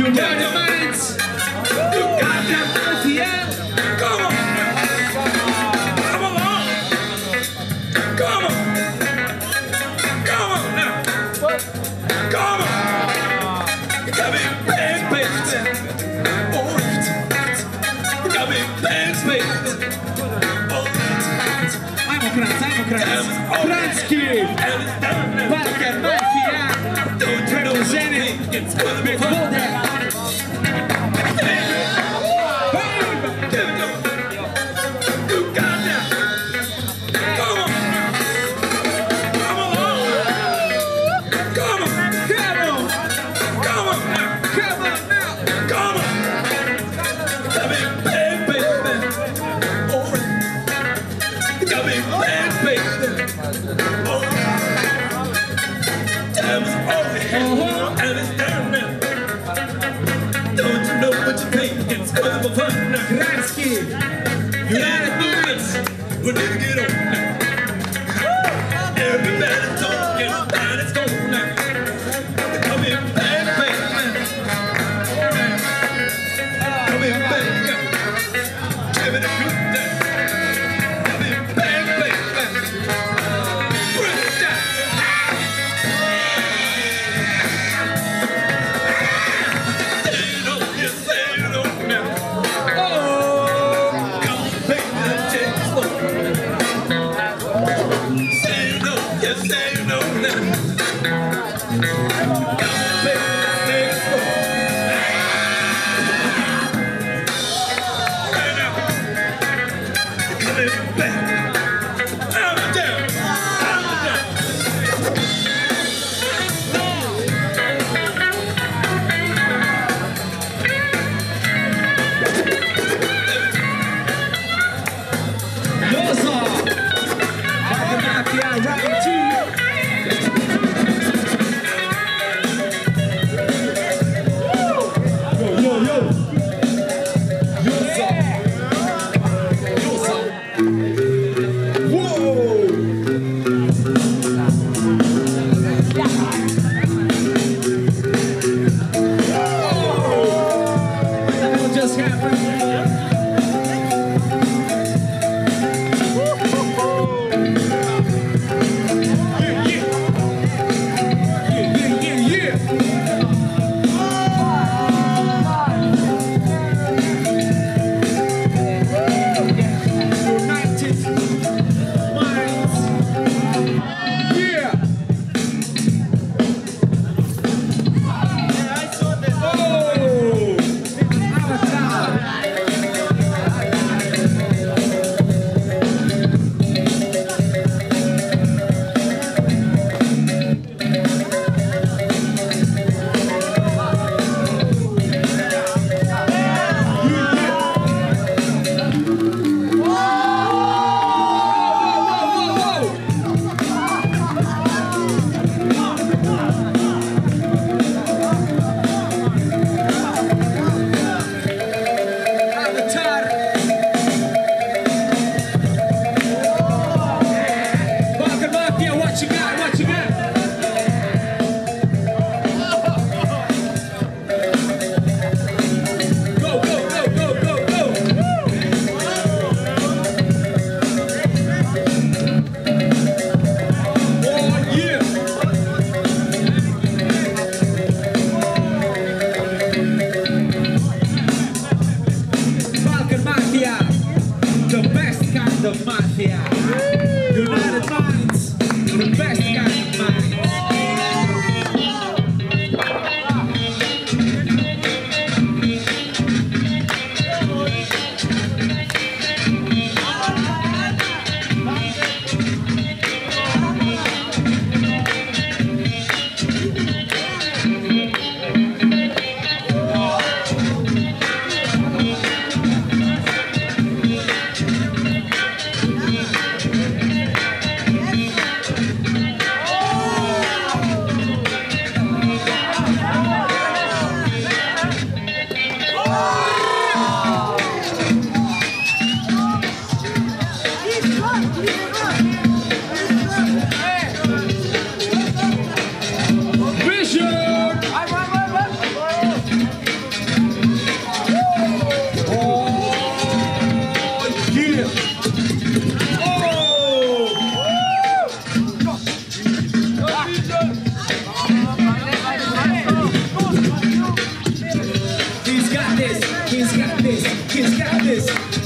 You got your minds. You got that fancy Come on. Come along. Come on. Come on now. Come on. You got me playing space. Oh, you got me playing space. Vamos, Franz, vamos, Franz. Franz, Parker, seconds. Make more than Sławowan Nagradzki. United Minds, we'll never get on. Everybody talking, and it's going now. They're coming back, back, Yes, I know now. Yeah, right, too. the mafia. Kids got this.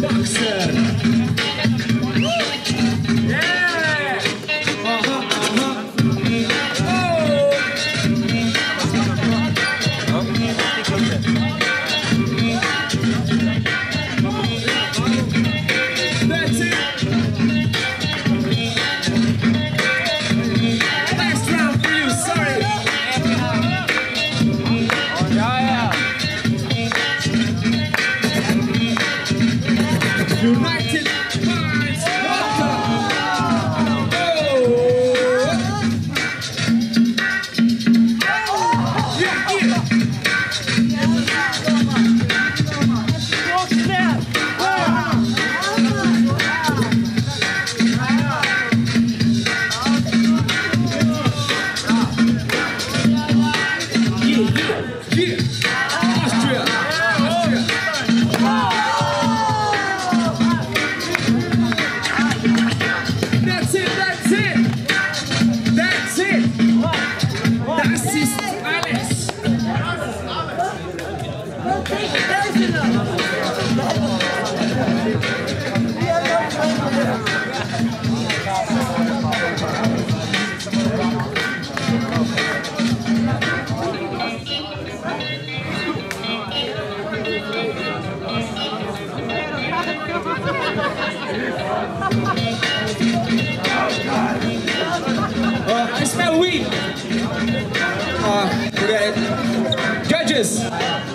Boxer. Uh, Judges.